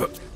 Huh.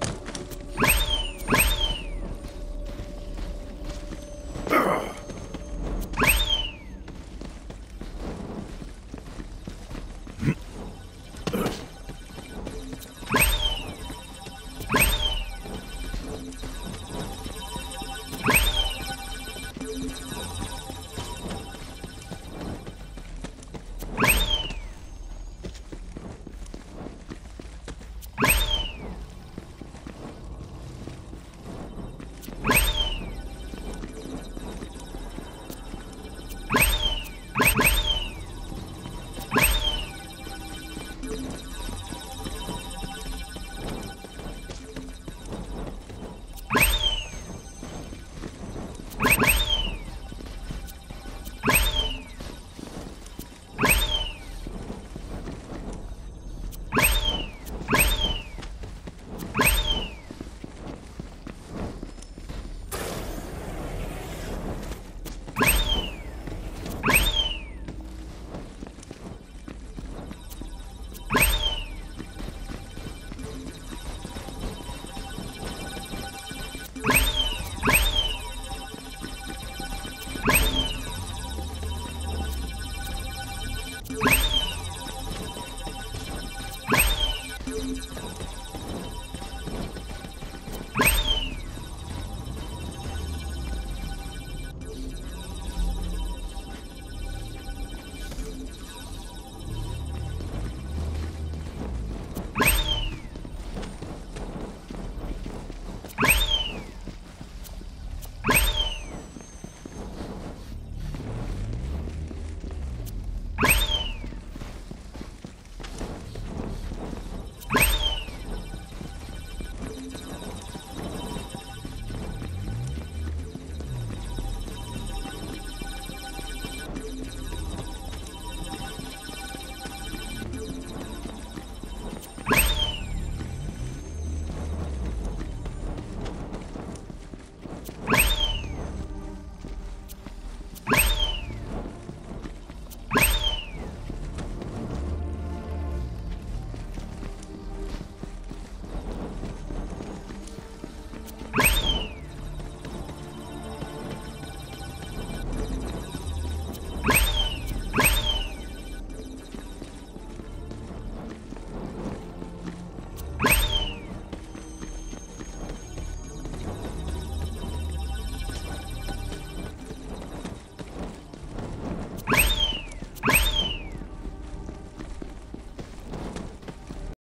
Beautiful.